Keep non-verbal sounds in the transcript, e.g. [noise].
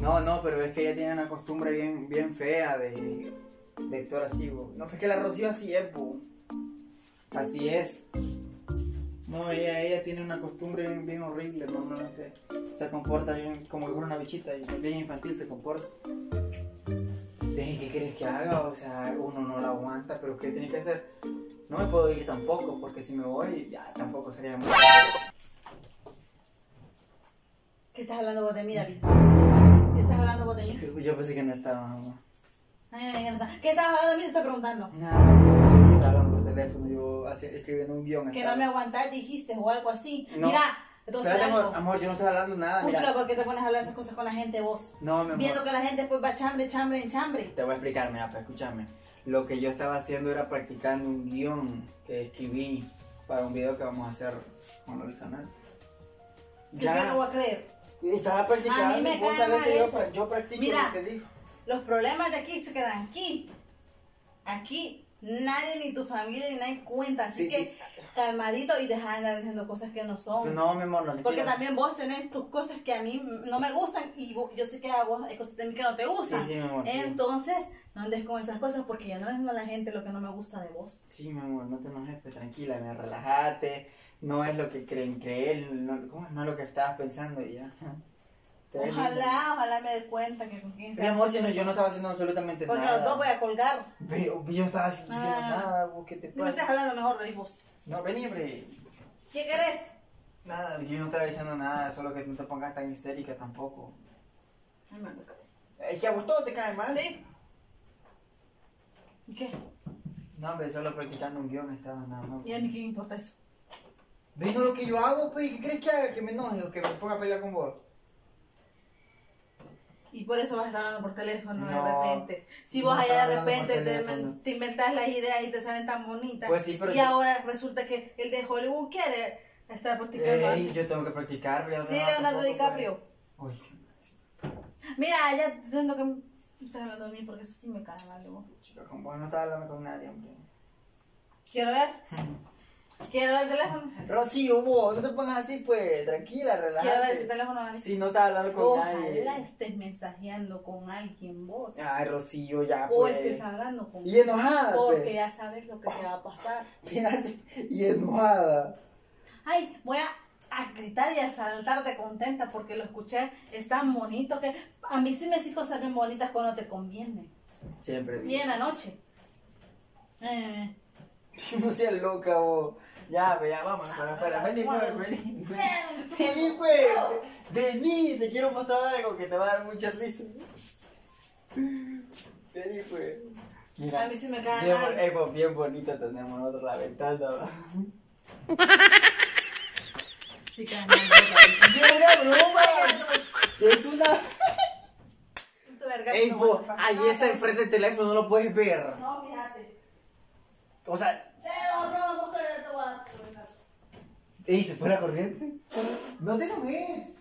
No, no, pero es que ella tiene una costumbre bien, bien fea de, de actuar así, bo. No, es que la Rocío así es, bo. Así es. No, ella, ella tiene una costumbre bien, bien horrible, normalmente se comporta bien como que fuera una bichita y bien infantil se comporta. ¿Qué crees que haga? O sea, uno no la aguanta, pero ¿qué tiene que hacer? No me puedo ir tampoco, porque si me voy, ya tampoco sería muy... ¿Qué estás hablando vos de mí, David? ¿Qué estás hablando vos de mí? Yo pensé que no estaba. Ay, ¿Qué estás hablando de mí? Te estoy preguntando. Nada, estaba hablando por teléfono, yo así, escribiendo un guion. Que estaba. no me aguantás, dijiste, o algo así. No. Mira, entonces Espérate, amor, algo. amor, yo no estaba hablando nada, Pucha, mira. ¿por qué te pones a hablar esas cosas con la gente vos? No, mi amor. Viendo que la gente después va chambre, chambre, en chambre. Te voy a explicar, mira, para escúchame. Lo que yo estaba haciendo era practicando un guion que escribí para un video que vamos a hacer con el canal. Yo no voy a creer. Estaba practicando. A mí me vos cae mal que yo, eso. yo practico Mira. lo que dijo. Los problemas de aquí se quedan aquí. Aquí nadie, ni tu familia, ni nadie cuenta. Así Sí, que sí. calmadito y deja de andar diciendo cosas que no son. No, mi amor, no. Porque quiero- también vos tenés tus cosas que a mí no me gustan y vos- yo sé que a vos hay cosas de mí que no te gustan. Sí, sí, mi amor. Entonces, no andes con esas cosas porque yo no le digo a la gente lo que no me gusta de vos. Sí, mi amor, no te enojes, pues tranquila, me relajate. No es lo que creen creer, no, ¿cómo es? no es lo que estabas pensando y ya. Ojalá, ojalá me dé cuenta que con quién Mi estás amor, si no, yo no estaba haciendo absolutamente Porque nada. los dos voy a colgar. Pero yo estaba haciendo Ah. nada, vos, ¿qué te No me pasa? estés hablando mejor de vos. No, vení, hombre. ¿Qué querés? Nada, yo no estaba diciendo nada, solo que no te pongas tan histérica tampoco. Ay, mami. Es que a vos todo te cae mal. ¿Sí? ¿Y qué? No, hombre, solo practicando un guion estaba nada más. ¿Y a mí qué importa eso? Viendo lo que yo hago, pues, ¿qué crees que haga? Que me enoje o que me ponga a pelear con vos. Y por eso vas a estar hablando por teléfono de No, repente. Si no vos estaba allá de repente te, te inventas las ideas y te salen tan bonitas. Pues sí, pero y yo- ahora resulta que el de Hollywood quiere estar practicando. Ey, antes. yo tengo que practicar, no Sí, Leonardo DiCaprio. pues. Uy, Mira, ya diciendo que estás hablando de mí porque eso sí me cae mal vos. chica, con vos no estaba hablando con nadie, hombre. Quiero ver. [laughs] Quiero ver el teléfono. Rocío, vos, no te pongas así, pues, tranquila, Quiero ver ese relájate. teléfono de mí. Sí, no estaba hablando con nadie. Ojalá estés mensajeando con alguien vos. Ay, Rocío, ya, o pues. estés hablando con Y enojada, Porque pues. ya sabes lo que te va a pasar. [laughs] Espérate, y enojada. Ay, voy a, a gritar y a saltar de contenta porque lo escuché. Es tan bonito que a mí sí mis hijos están bien bonitas cuando te conviene. Siempre digo. Y en la noche. Eh, [laughs] No seas loca, vos. Ya, ve, ya, vamos, espera, espera, vení, pues, vení. Vení, pues. Vení, te quiero mostrar algo que te va a dar mucha risa. Vení, pues. Mira. A mí sí me cae bien, eh, bien bonito tenemos nosotros la ventana, va. Sí, cae mal, ¡Es una broma! Es una... Ey, ahí está enfrente del teléfono, no lo puedes ver. No, fíjate. O sea, ey, ¿se fue la corriente? No te enojes.